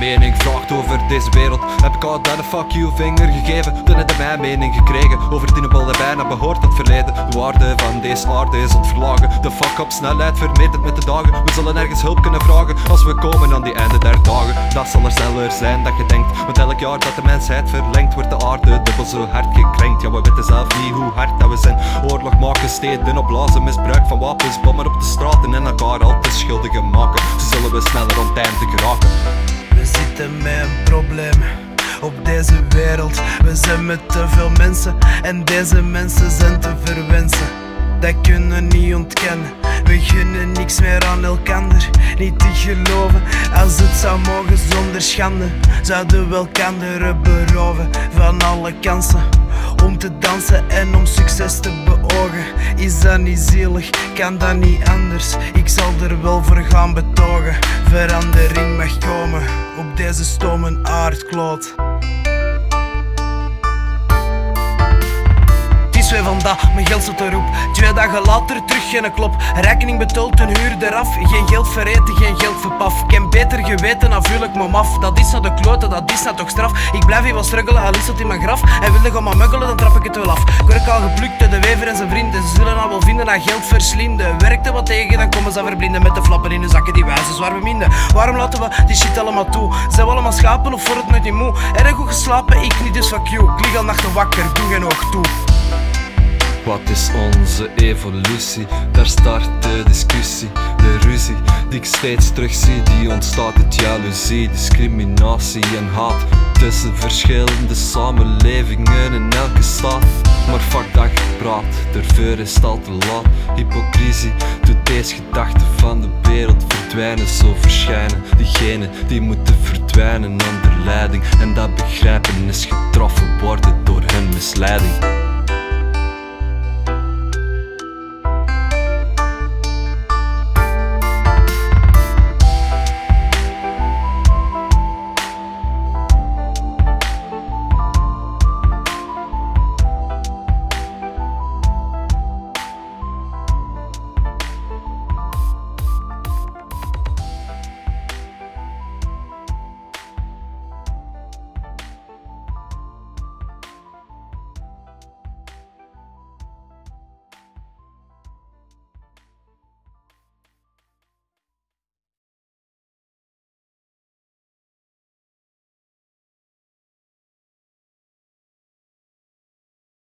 mening vraagt over deze wereld. Heb ik al een fuck you vinger gegeven? Toen heb ik mijn mening gekregen. Over die bal bijna behoort het verleden. De waarde van deze aarde is ontverlagen De fuck op snelheid vermeterd met de dagen. We zullen ergens hulp kunnen vragen Als we komen aan die einde der dagen. Dat zal er sneller zijn dat je denkt. Want elk jaar dat de mensheid verlengt Wordt de aarde dubbel zo hard gekrenkt. Ja we weten zelf niet hoe hard dat we zijn. Oorlog maken, steden opblazen Misbruik van wapens, bommen op de straten En elkaar altijd schuldigen maken. Zo zullen we sneller om tijd te geraken Met een probleem op deze wereld. We zijn met te veel mensen en deze mensen zijn te verwensen. Dat kunnen we niet ontkennen. We gunnen niks meer aan elkander, niet te geloven. Als het zou mogen zonder schande, zouden we elkander beroven van alle kansen. Om te dansen en om succes te Is dat niet zielig, kan dat niet anders? Ik zal er wel voor gaan betogen. Verandering mag komen op deze stomen aardkloot dat, mijn geld zit erop Twee dagen later terug geen klop. Rekening betaald, een huur eraf. Geen geld verreten, geen geld verpaf Ik heb beter geweten, dan ik me af Dat is nou de kloten, dat is nou toch straf. Ik blijf hier wel struggelen, al is het in mijn graf. En wilde gewoon maar muggelen, dan trap ik het wel af. Ik al geplukt, de wever en zijn vrienden. Ze zullen nou wel vinden dat geld verslinden. Werkte wat tegen, dan komen ze verblinden Met de flappen in hun zakken, die wijzen zwaar beminden. Waarom laten we die shit allemaal toe? Zijn we allemaal schapen of wordt het nooit niet moe? Erg goed geslapen, ik niet, dus fuck you. Ik lig al nachten wakker, doe geen oog toe. wat is onze evolutie? Daar start de discussie, de ruzie die ik steeds terugzie. Die ontstaat uit jaloezie, discriminatie en haat tussen verschillende samenlevingen in elke stad. Maar fuck dat gepraat, daarvoor is het al te laat. Hypocrisie doet deze gedachten van de wereld verdwijnen, zo verschijnen diegenen die moeten verdwijnen onder leiding. En dat begrijpen is getroffen worden door hun misleiding.